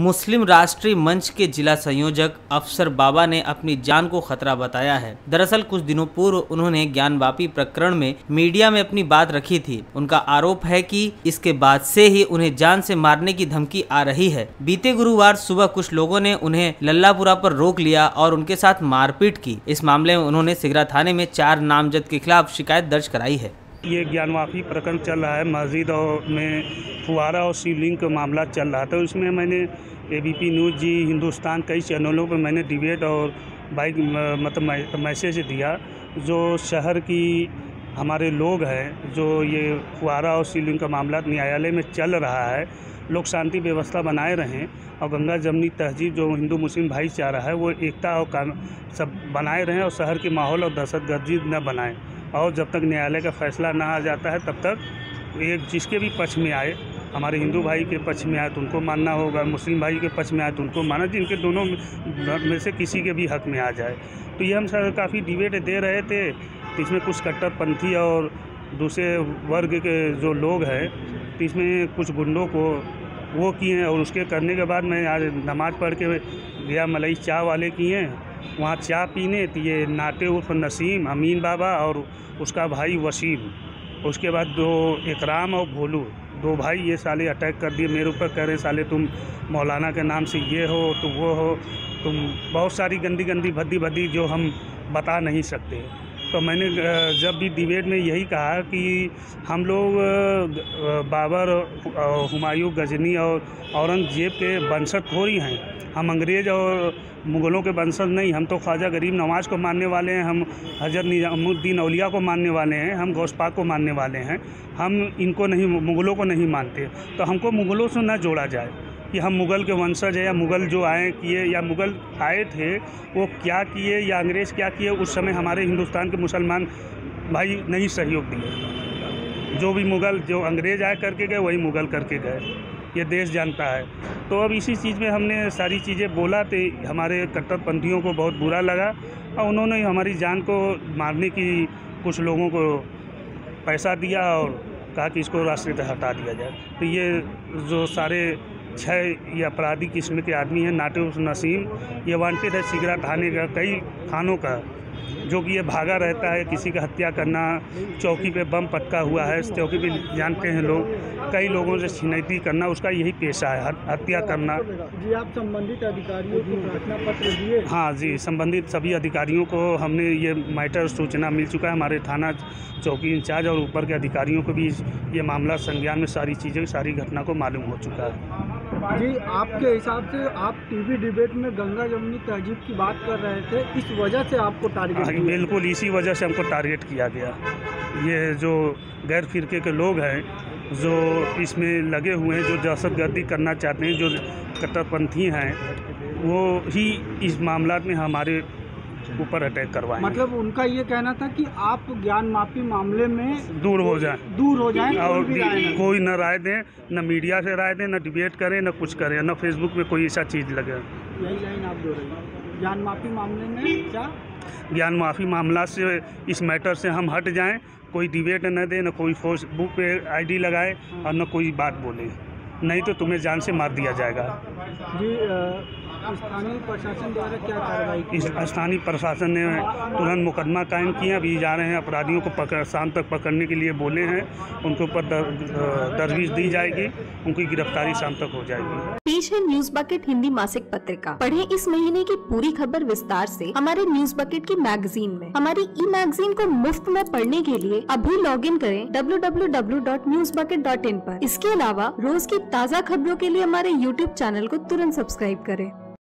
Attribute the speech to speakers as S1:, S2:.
S1: मुस्लिम राष्ट्रीय मंच के जिला संयोजक अफसर बाबा ने अपनी जान को खतरा बताया है। दरअसल, कुछ दिनों पूर्व उन्होंने ज्ञानवापी प्रकरण में मीडिया में अपनी बात रखी थी। उनका आरोप है कि इसके बाद से ही उन्हें जान से मारने की धमकी आ रही है। बीते गुरुवार सुबह कुछ लोगों ने उन्हें लल्लापुरा पर रोक लिया और उनके साथ मारपीट की। इस मामले में उन्होंने सिगरा थाने में चार नामजद के खिलाफ शिकायत दर्ज कराई है।
S2: ये ज्ञानवापी प्रकरण चल रहा है। मस्जिद और में फुहारा और शिवलिंग का मामला चल रहा था उसमें मैंने एबीपी न्यूज़ जी, हिंदुस्तान कई चैनलों पर मैंने डिबेट और बाइक मतलब मैसेज दिया, जो शहर की हमारे लोग हैं, जो ये फुहारा और शिवलिंग का मामला न्यायालय में चल रहा है। लोग शांति व्यवस्था बनाए रहें और गंगा जमनी तहजीब, जो हिंदू मुस्लिम भाईचारा है, वो एकता और सब बनाए रहें और शहर के माहौल और दहशत गर्दी न बनाएँ। और जब तक न्यायालय का फैसला ना आ जाता है, तब तक एक जिसके भी पक्ष में आए, हमारे हिंदू भाई के पक्ष में आए तो उनको मानना होगा, मुस्लिम भाई के पक्ष में आए तो उनको माना, जिनके दोनों में से किसी के भी हक में आ जाए। तो ये हम सर काफ़ी डिबेट दे रहे थे। तो इसमें कुछ कट्टरपंथी और दूसरे वर्ग के जो लोग हैं तो इसमें कुछ गुंडों को वो किए हैं, और उसके करने के बाद मैं आज नमाज़ पढ़ के गया, मलई चाह वाले किए हैं। वहाँ चाय पीने तो ये नाटे उर्फ़ नसीम, अमीन बाबा और उसका भाई वसीम। उसके बाद दो इकराम और भोलू। दो भाई ये साले अटैक कर दिए, मेरे ऊपर कह रहे साले तुम मौलाना के नाम से ये हो तो वो हो, तुम बहुत सारी गंदी गंदी भद्दी भद्दी जो हम बता नहीं सकते। तो मैंने जब भी डिबेट में यही कहा कि हम लोग बाबर हुमायूं, गजनी और औरंगज़ेब के वंशज थोड़ी हैं। हम अंग्रेज़ और मुग़लों के वंशज नहीं, हम तो ख्वाजा गरीब नवाज़ को मानने वाले हैं, हम हज़रत निज़ामुद्दीन अलिया को मानने वाले हैं, हम गौसपाक को मानने वाले हैं। हम इनको नहीं, मुग़लों को नहीं मानते। तो हमको मुग़लों से ना जोड़ा जाए। कि हम मुग़ल के वंशज हैं या मुग़ल जो आए किए या मुग़ल आए थे, वो क्या किए या अंग्रेज़ क्या किए, उस समय हमारे हिंदुस्तान के मुसलमान भाई नहीं सहयोग दिए। जो भी मुग़ल, जो अंग्रेज़ आए करके गए, वही मुग़ल करके गए। ये देश जानता है। तो अब इसी चीज़ में हमने सारी चीज़ें बोला तो हमारे कट्टरपंथियों को बहुत बुरा लगा और उन्होंने हमारी जान को मारने की कुछ लोगों को पैसा दिया और कहा कि इसको से हटा दिया जाए। तो ये जो सारे छः ये अपराधी किस्म के आदमी हैं नाटे नसीम। ये वांटेड है सिगरा थाने का कई थानों का जो कि ये भागा रहता है किसी का हत्या करना चौकी पे बम पटका हुआ है चौकी पे जानते हैं लोग कई लोगों से छिनैती करना उसका यही पेशा है हत्या करना।
S3: जी आप संबंधित अधिकारियों को प्रार्थना पत्र दिए?
S2: हाँ जी संबंधित सभी अधिकारियों को हमने ये मैटर सूचना मिल चुका है हमारे थाना चौकी इंचार्ज और ऊपर के अधिकारियों को भी ये मामला संज्ञान में सारी चीज़ें सारी घटना को मालूम हो चुका है।
S3: जी आपके हिसाब से आप टीवी डिबेट में गंगा जमुनी तहजीब की बात कर रहे थे इस वजह से आपको टारगेट
S2: किया बिल्कुल इसी वजह से हमको टारगेट किया गया। ये जो गैर फिरके के लोग हैं जो इसमें लगे हुए हैं जो दहशत गर्दी करना चाहते हैं जो कट्टरपंथी हैं वो ही इस मामला में हमारे ऊपर अटैक करवाएँ
S3: मतलब उनका ये कहना था कि आप ज्ञान माफ़ी मामले में
S2: दूर हो जाएँ।
S3: दूर हो जाएँ
S2: और कोई न राय दें न मीडिया से राय दें न डिबेट करें न कुछ करें न फेसबुक में कोई ऐसा चीज़ लगे।
S3: यही लाइन आप दो रही ज्ञान माफ़ी मामले में क्या?
S2: ज्ञान माफ़ी मामला से इस मैटर से हम हट जाएँ कोई डिबेट न दे न कोई फेसबुक पे आईडी लगाए और न कोई बात बोले। नहीं तो तुम्हें जान से मार दिया जाएगा।
S3: जी स्थानीय प्रशासन द्वारा क्या कार्रवाई
S2: स्थानीय प्रशासन ने तुरंत मुकदमा कायम किया। अभी जा रहे हैं अपराधियों को पकड़ शाम तक पकड़ने के लिए बोले हैं। उनके ऊपर दरवीज दी जाएगी। उनकी गिरफ्तारी शाम तक हो जाएगी।
S4: पेश है न्यूज़ बकेट हिंदी मासिक पत्रिका। पढ़े इस महीने की पूरी खबर विस्तार से हमारे न्यूज़ बकेट की मैगजीन में। हमारी ई मैगजीन को मुफ़्त में पढ़ने के लिए अभी लॉग इन करें www.newsbucket.in पर इसके अलावा रोज की ताज़ा खबरों के लिए हमारे यूट्यूब चैनल को तुरंत सब्सक्राइब करें